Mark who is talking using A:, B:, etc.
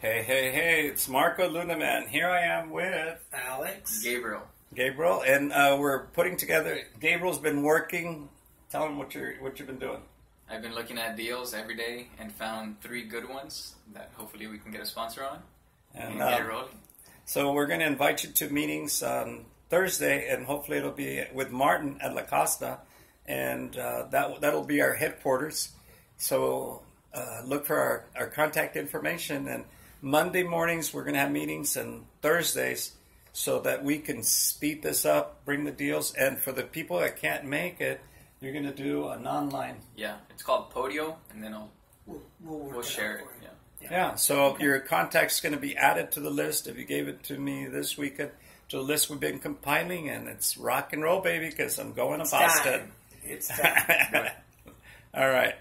A: Hey, hey, hey, it's Marco Lunaman. Here I am with
B: Alexx.
C: Gabriel.
A: Gabriel, and uh, we're putting together. Gabriel's been working. Tell him what you're what you've been doing.
C: I've been looking at deals every day and found three good ones that hopefully we can get a sponsor on and,
A: And
C: get
A: uh,
C: rolling.
A: so we're going to invite you to meetings on Thursday, and hopefully it'll be with Martin at La Costa, and uh, that that'll be our headquarters. So uh, look for our, our contact information. And Monday mornings we're going to have meetings, and Thursdays so that we can speed this up, bring the deals, and for the people that can't make it, you're going to do an online.
C: Yeah, it's called Podio, and then I'll
B: We'll, we'll,
C: we'll share it.
B: for you.
C: Yeah.
A: Yeah, so your contact's going to be added to the list if you gave it to me this weekend. To the list we've been compiling, and it's rock and roll, baby, because I'm going to Boston.
B: time. It's time.
A: All right.